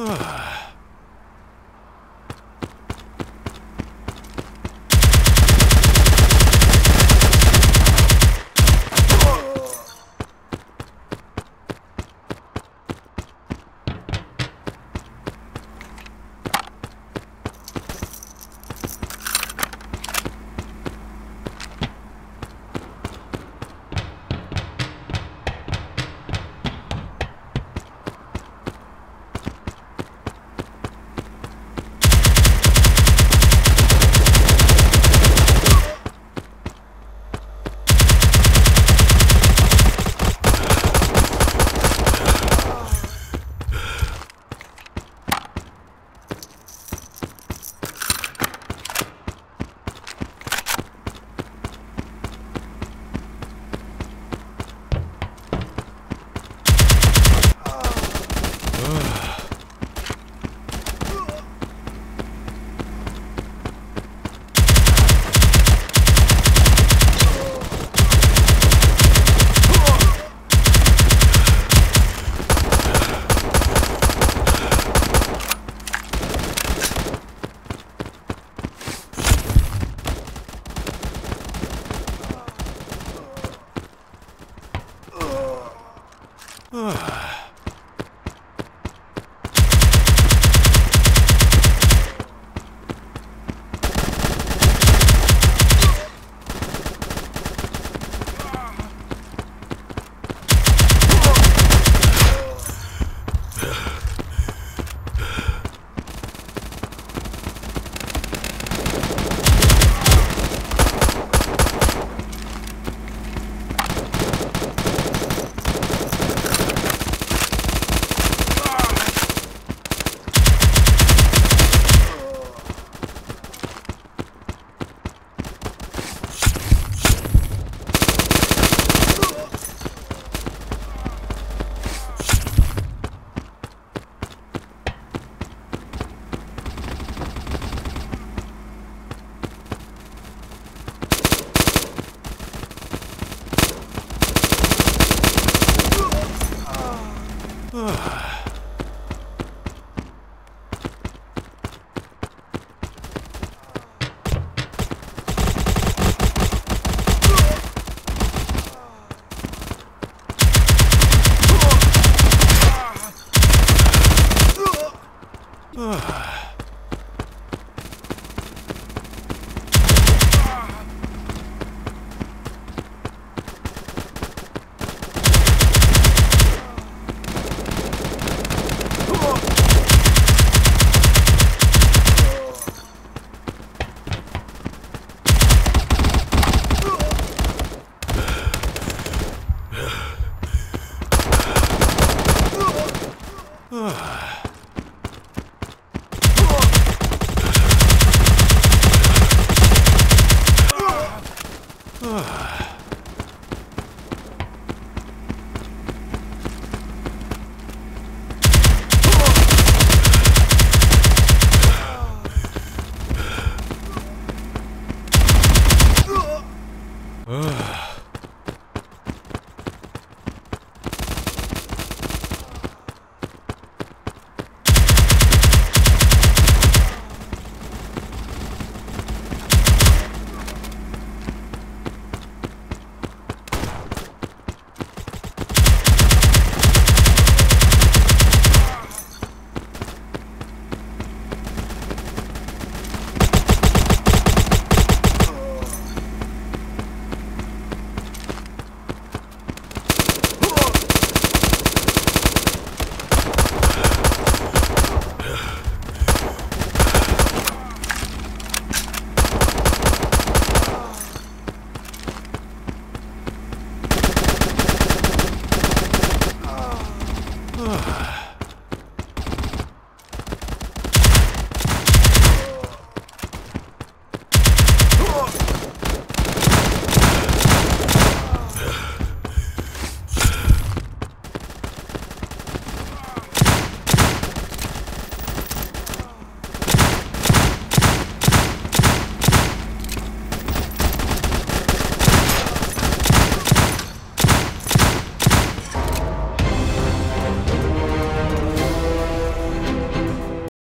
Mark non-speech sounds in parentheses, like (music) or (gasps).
Ugh. (sighs) (sighs) Ugh. (sighs) (sighs) (gasps) (gasps) Ugh.